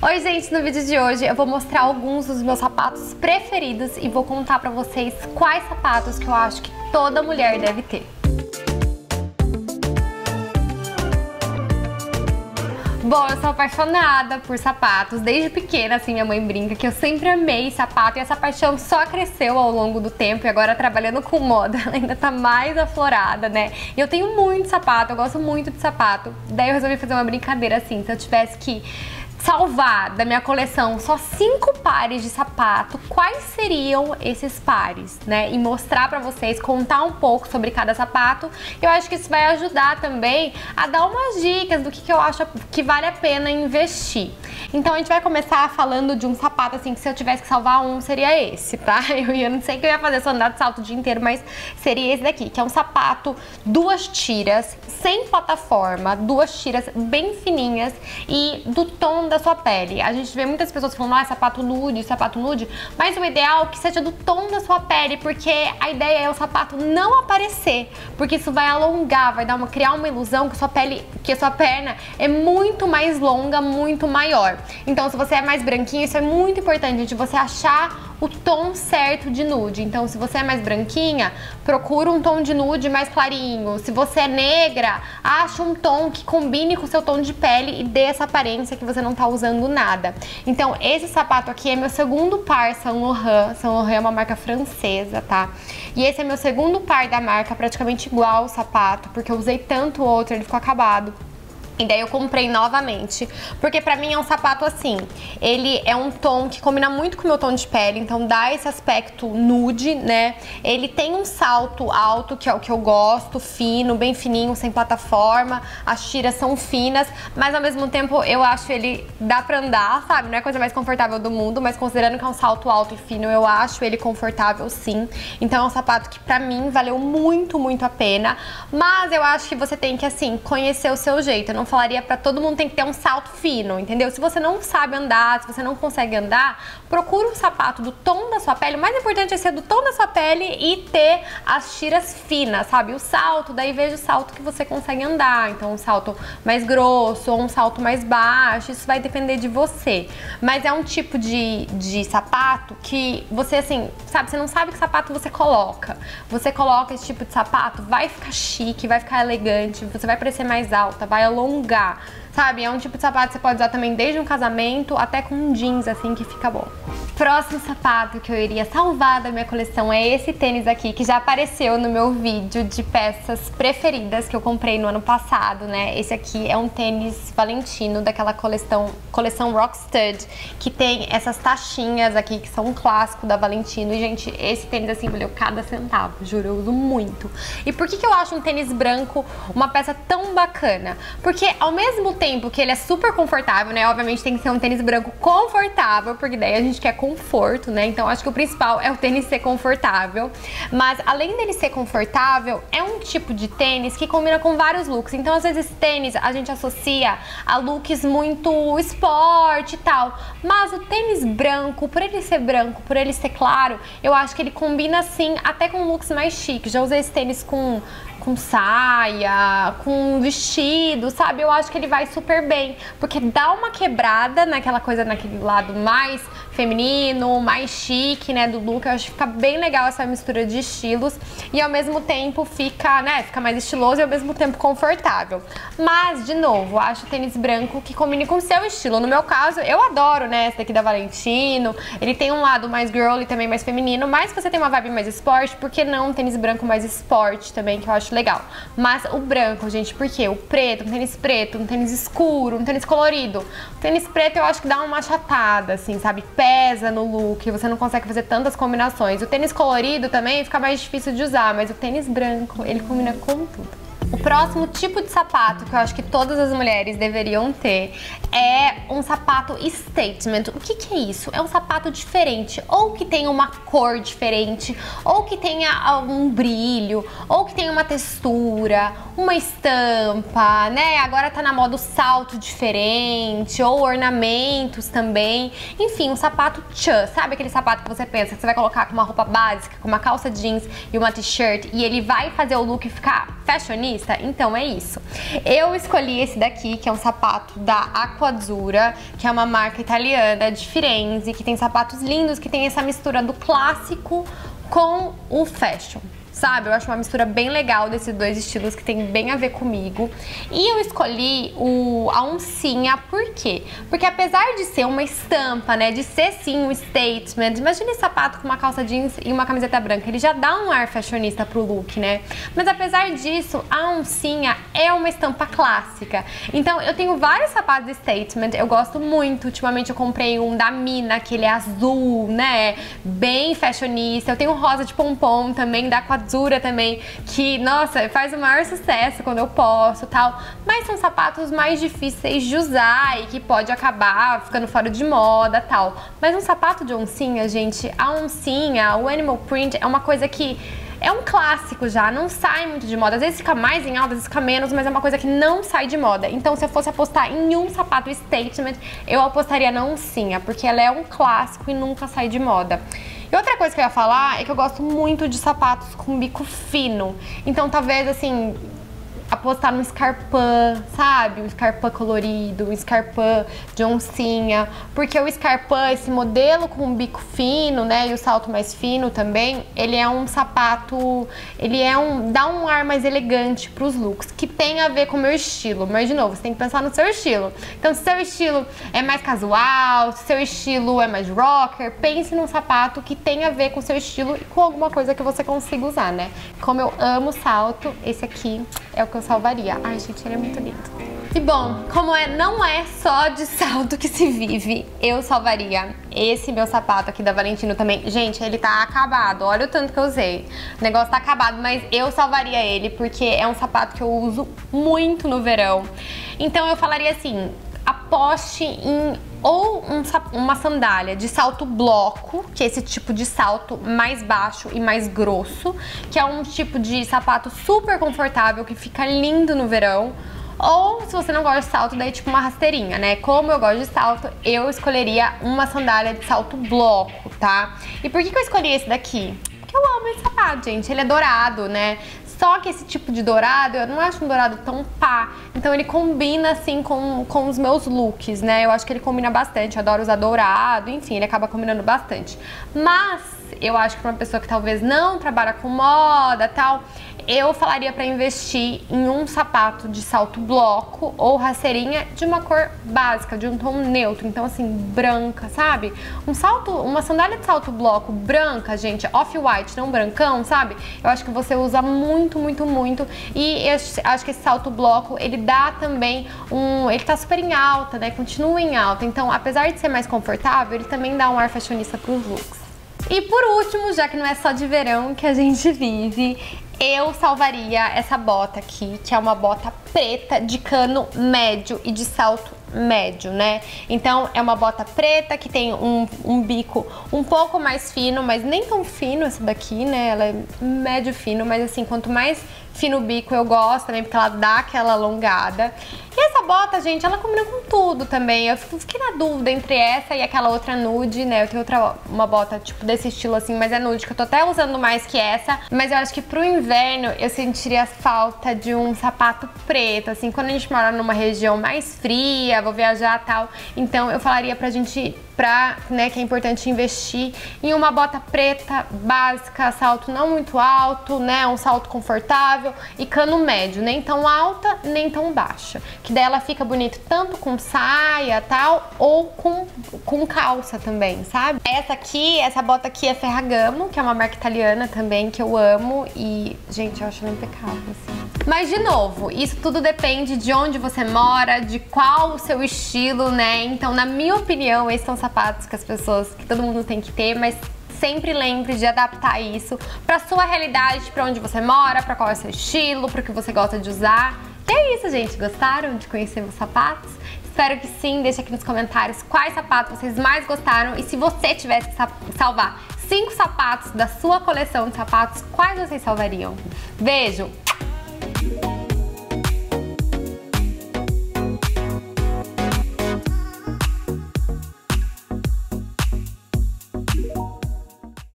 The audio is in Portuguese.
Oi gente, no vídeo de hoje eu vou mostrar alguns dos meus sapatos preferidos e vou contar pra vocês quais sapatos que eu acho que toda mulher deve ter. Bom, eu sou apaixonada por sapatos. Desde pequena, assim, minha mãe brinca que eu sempre amei sapato e essa paixão só cresceu ao longo do tempo e agora trabalhando com moda, ela ainda tá mais aflorada, né? E eu tenho muito sapato, eu gosto muito de sapato. Daí eu resolvi fazer uma brincadeira assim, se eu tivesse que salvar da minha coleção só cinco pares de sapato, quais seriam esses pares, né? E mostrar pra vocês, contar um pouco sobre cada sapato. Eu acho que isso vai ajudar também a dar umas dicas do que, que eu acho que vale a pena investir. Então a gente vai começar falando de um sapato assim que se eu tivesse que salvar um seria esse, tá? Eu, eu não sei que eu ia fazer só andar de salto o dia inteiro, mas seria esse daqui, que é um sapato duas tiras, sem plataforma, duas tiras bem fininhas e do tom da sua pele. A gente vê muitas pessoas falando, ah, sapato nude, sapato nude, mas o ideal é que seja do tom da sua pele, porque a ideia é o sapato não aparecer, porque isso vai alongar, vai dar uma, criar uma ilusão que sua pele, que a sua perna é muito mais longa, muito maior. Então, se você é mais branquinho, isso é muito importante, de você achar o tom certo de nude. Então, se você é mais branquinha, procura um tom de nude mais clarinho. Se você é negra, acha um tom que combine com o seu tom de pele e dê essa aparência que você não tá usando nada. Então, esse sapato aqui é meu segundo par Saint Laurent. Saint Laurent é uma marca francesa, tá? E esse é meu segundo par da marca, praticamente igual o sapato, porque eu usei tanto outro, ele ficou acabado. E daí eu comprei novamente, porque pra mim é um sapato assim, ele é um tom que combina muito com o meu tom de pele, então dá esse aspecto nude, né? Ele tem um salto alto, que é o que eu gosto, fino, bem fininho, sem plataforma, as tiras são finas, mas ao mesmo tempo eu acho ele, dá pra andar, sabe? Não é a coisa mais confortável do mundo, mas considerando que é um salto alto e fino, eu acho ele confortável sim. Então é um sapato que pra mim valeu muito, muito a pena, mas eu acho que você tem que, assim, conhecer o seu jeito, eu não falaria para todo mundo tem que ter um salto fino, entendeu? Se você não sabe andar, se você não consegue andar, procura um sapato do tom da sua pele. O mais importante é ser do tom da sua pele e ter as tiras finas, sabe? O salto, daí veja o salto que você consegue andar. Então, um salto mais grosso ou um salto mais baixo, isso vai depender de você. Mas é um tipo de, de sapato que você, assim, sabe? Você não sabe que sapato você coloca. Você coloca esse tipo de sapato, vai ficar chique, vai ficar elegante, você vai parecer mais alta, vai alongar alongar, sabe? É um tipo de sapato que você pode usar também desde um casamento até com um jeans, assim, que fica bom. Próximo sapato que eu iria salvar da minha coleção é esse tênis aqui, que já apareceu no meu vídeo de peças preferidas que eu comprei no ano passado, né? Esse aqui é um tênis Valentino, daquela coleção, coleção Rockstud, que tem essas taxinhas aqui, que são um clássico da Valentino. E, gente, esse tênis, assim, valeu cada centavo, juro, eu uso muito. E por que, que eu acho um tênis branco uma peça tão bacana? Porque ao mesmo tempo que ele é super confortável, né? Obviamente tem que ser um tênis branco confortável, porque daí a gente quer conforto, né? Então acho que o principal é o tênis ser confortável. Mas além dele ser confortável, é um tipo de tênis que combina com vários looks. Então às vezes tênis a gente associa a looks muito esporte e tal. Mas o tênis branco, por ele ser branco, por ele ser claro, eu acho que ele combina sim até com looks mais chiques. Já usei esse tênis com com saia, com vestido, sabe? Eu acho que ele vai super bem, porque dá uma quebrada naquela coisa, naquele lado mais feminino, mais chique, né, do look. Eu acho que fica bem legal essa mistura de estilos e ao mesmo tempo fica, né, fica mais estiloso e ao mesmo tempo confortável. Mas, de novo, acho o tênis branco que combine com o seu estilo. No meu caso, eu adoro, né, esse daqui da Valentino. Ele tem um lado mais girly também mais feminino, mas se você tem uma vibe mais esporte, por que não um tênis branco mais esporte também, que eu acho legal. Mas o branco, gente, por quê? O preto, um tênis preto, um tênis escuro, um tênis colorido. O tênis preto eu acho que dá uma chatada, assim, sabe? pesa no look, você não consegue fazer tantas combinações. O tênis colorido também fica mais difícil de usar, mas o tênis branco, ele combina com tudo. O próximo tipo de sapato que eu acho que todas as mulheres deveriam ter é um sapato statement. O que, que, é isso? É um sapato diferente, ou que tenha uma cor diferente, ou que tenha algum brilho, ou que tenha uma textura, uma estampa, né? Agora tá na moda o salto diferente, ou ornamentos também. Enfim, um sapato tchan, sabe aquele sapato que você pensa que você vai colocar com uma roupa básica, com uma calça jeans e uma t-shirt e ele vai fazer o look ficar fashionista? Então é isso. Eu escolhi esse daqui, que é um sapato da Aquazzura, que é uma marca italiana de Firenze, que tem sapatos lindos, que tem essa mistura do clássico com o fashion sabe? Eu acho uma mistura bem legal desses dois estilos que tem bem a ver comigo. E eu escolhi o, a oncinha, por quê? Porque apesar de ser uma estampa, né, de ser sim um statement, imagine esse sapato com uma calça jeans e uma camiseta branca, ele já dá um ar fashionista pro look, né? Mas apesar disso, a oncinha é uma estampa clássica. Então eu tenho vários sapatos statement, eu gosto muito. Ultimamente eu comprei um da Mina, que ele é azul, né? Bem fashionista. Eu tenho rosa de pompom também da Também, que, nossa, faz o maior sucesso quando eu posso tal. Mas são sapatos mais difíceis de usar e que pode acabar ficando fora de moda tal. Mas um sapato de oncinha, gente, a oncinha, o animal print é uma coisa que é um clássico já, não sai muito de moda. Às vezes fica mais em alta, às vezes fica menos, mas é uma coisa que não sai de moda. Então, se eu fosse apostar em um sapato statement, eu apostaria na oncinha, porque ela é um clássico e nunca sai de moda. E outra coisa que eu ia falar é que eu gosto muito de sapatos com bico fino. Então, talvez, assim, apostar no Scarpan, sabe? Um Scarpan colorido, um Scarpan de oncinha, porque o Scarpan, esse modelo com bico fino, né, e o salto mais fino também, ele é um sapato, ele é um dá um ar mais elegante para os looks, que tem a ver com o meu estilo. Mas de novo, você tem que pensar no seu estilo. Então, se seu estilo é mais casual, se seu estilo é mais rocker, pense num sapato que tem a ver com o seu estilo e com alguma coisa que você consiga usar, né? Como eu amo salto, esse aqui é o que eu salvaria. Ai, gente, ele é muito lindo. E bom, como é, não é só de salto que se vive, eu salvaria esse meu sapato aqui da Valentino também. Gente, ele tá acabado, olha o tanto que eu usei. O negócio tá acabado, mas eu salvaria ele porque é um sapato que eu uso muito no verão. Então eu falaria assim, aposte em ou um, uma sandália de salto bloco, que é esse tipo de salto mais baixo e mais grosso, que é um tipo de sapato super confortável que fica lindo no verão. Ou se você não gosta de salto, daí tipo uma rasteirinha, né? Como eu gosto de salto, eu escolheria uma sandália de salto bloco, tá? E por que, que eu escolhi esse daqui? Porque eu amo esse sapato, gente. Ele é dourado, né? Só que esse tipo de dourado, eu não acho um dourado tão pá. Então ele combina, assim, com, com os meus looks, né? Eu acho que ele combina bastante. Eu adoro usar dourado, enfim, ele acaba combinando bastante. Mas eu acho que pra uma pessoa que talvez não trabalha com moda tal, eu falaria para investir em um sapato de salto bloco ou raceirinha de uma cor básica, de um tom neutro, então assim, branca, sabe? Um salto, uma sandália de salto bloco branca, gente, off-white, não brancão, sabe? Eu acho que você usa muito, muito, muito e acho que esse salto bloco, ele dá também um, ele tá super em alta, né? Continua em alta, então apesar de ser mais confortável, ele também dá um ar fashionista pros looks. E por último, já que não é só de verão que a gente vive, eu salvaria essa bota aqui, que é uma bota preta de cano médio e de salto médio, né? Então é uma bota preta que tem um, um, bico um pouco mais fino, mas nem tão fino essa daqui, né? Ela é médio fino, mas assim, quanto mais fino o bico eu gosto também, porque ela dá aquela alongada. E essa bota, gente, ela combina com tudo também. Eu fiquei na dúvida entre essa e aquela outra nude, né? Eu tenho outra, uma bota tipo desse estilo assim, mas é nude, que eu tô até usando mais que essa. Mas eu acho que pro inverno eu sentiria falta de um sapato preto, assim, quando a gente mora numa região mais fria, vou viajar tal. Então eu falaria pra gente pra, né, que é importante investir em uma bota preta básica, salto não muito alto, né, um salto confortável e cano médio, nem tão alta, nem tão baixa. Que daí ela fica bonita tanto com saia, tal, ou com, com calça também, sabe? Essa aqui, essa bota aqui é Ferragamo, que é uma marca italiana também, que eu amo e, gente, eu acho ela impecável, assim. Mas, de novo, isso tudo depende de onde você mora, de qual o seu estilo, né? Então, na minha opinião, esses são que as pessoas, que todo mundo tem que ter, mas sempre lembre de adaptar isso para sua realidade, para onde você mora, para qual é o seu estilo, para o que você gosta de usar. E é isso, gente. Gostaram de conhecer meus sapatos? Espero que sim. Deixe aqui nos comentários quais sapatos vocês mais gostaram e se você tivesse que salvar cinco sapatos da sua coleção de sapatos, quais vocês salvariam? Beijo!